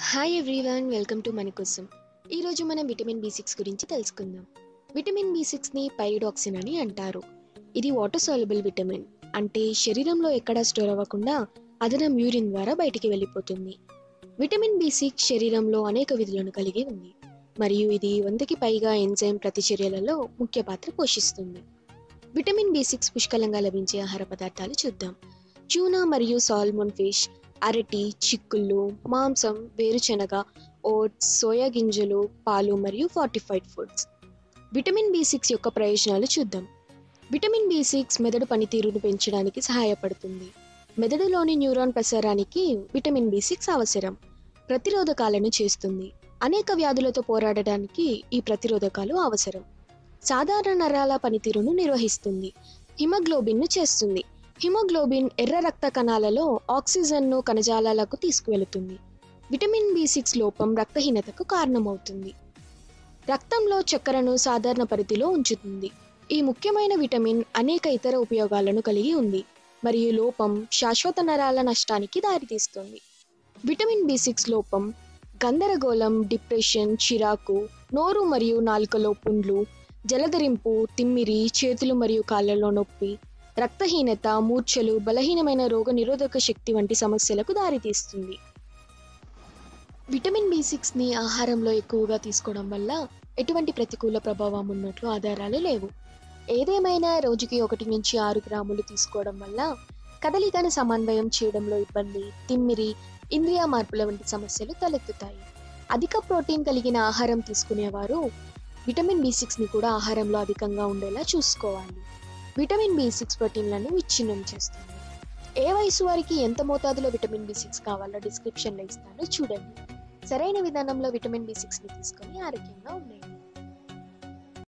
Hi everyone welcome to మన కోసం ఈరోజు మనం విటమిన్ బి సిక్స్ గురించి తెలుసుకుందాం. విటమిన్ బి సిక్స్ని పైరిడాక్సిన్ అని అంటారు. ఇది వాటర్ సాల్యుబుల్ విటమిన్ అంటే శరీరంలో ఎక్కడా స్టోర్ అవ్వకుండా అదనం యూరిన్ ద్వారా బయటికి వెళ్ళిపోతుంది. విటమిన్ బి సిక్స్ శరీరంలో అనేక విధులను కలిగి ఉంది. మరియు ఇది వందకి పైగా ఎంజైమ్ ప్రతిచర్యలలో ముఖ్య పాత్ర పోషిస్తుంది. విటమిన్ బి సిక్స్ పుష్కలంగా లభించే ఆహార పదార్థాలు చూద్దాం. ట్యూనా మరియు సాల్మోన్ ఫిష్ అరటి చిక్కుళ్ళు మాంసం వేరుశనగ ఓట్స్ సోయా గింజలు పాలు మరియు fortified foods vitamin B six యొక్క ప్రయోజనాలు చూద్దాం. విటమిన్ బి సిక్స్ మెదడు పనితీరును పెంచడానికి సహాయపడుతుంది. మెదడులోని న్యూరాన్ ప్రసారానికి విటమిన్ బి సిక్స్ అవసరం. ప్రతిరోధకాలను చేస్తుంది. అనేక వ్యాధులతో పోరాడడానికి ఈ ప్రతిరోధకాలు అవసరం. సాధారణ నరాల పనితీరును నిర్వహిస్తుంది. హిమోగ్లోబిన్ను చేస్తుంది. హిమోగ్లోబిన్ ఎర్ర రక్త కణాలలో ఆక్సిజన్ను కణజాలాలకు తీసుకువెళుతుంది. విటమిన్ బి సిక్స్ లోపం రక్తహీనతకు కారణమవుతుంది. రక్తంలో చక్కెరను సాధారణ పరిధిలో ఉంచుతుంది. ఈ ముఖ్యమైన విటమిన్ అనేక ఇతర ఉపయోగాలను కలిగి ఉంది మరియు లోపం శాశ్వత నరాల నష్టానికి దారితీస్తుంది. విటమిన్ బి సిక్స్ లోపం గందరగోళం డిప్రెషన్ చిరాకు నోరు మరియు నాలుకలో పుండ్లు జలధరింపు తిమ్మిరి చేతులు మరియు కాళ్ళలో నొప్పి రక్తహీనత మూర్ఛలు బలహీనమైన రోగ నిరోధక శక్తి వంటి సమస్యలకు దారితీస్తుంది. విటమిన్ బి సిక్స్ని ఆహారంలో ఎక్కువగా తీసుకోవడం వల్ల ఎటువంటి ప్రతికూల ప్రభావం ఉన్నట్లు ఆధారాలు లేవు. ఏదేమైనా రోజుకి ఒకటి నుంచి ఆరు గ్రాములు తీసుకోవడం వల్ల కదలికను సమన్వయం చేయడంలో ఇబ్బంది తిమ్మిరి ఇంద్రియ మార్పుల వంటి సమస్యలు తలెత్తుతాయి. అధిక ప్రోటీన్ కలిగిన ఆహారం తీసుకునేవారు విటమిన్ బి సిక్స్ని కూడా ఆహారంలో అధికంగా ఉండేలా చూసుకోవాలి. విటమిన్ బి సిక్స్ ప్రోటీన్లను విచ్ఛిన్నం చేస్తుంది. ఏ వయసు వారికి ఎంత మోతాదులో విటమిన్ బి సిక్స్ కావాలో డిస్క్రిప్షన్లో ఇస్తాను. చూడండి. సరైన విధానంలో విటమిన్ బి సిక్స్ని తీసుకొని ఆరోగ్యంగా ఉండండి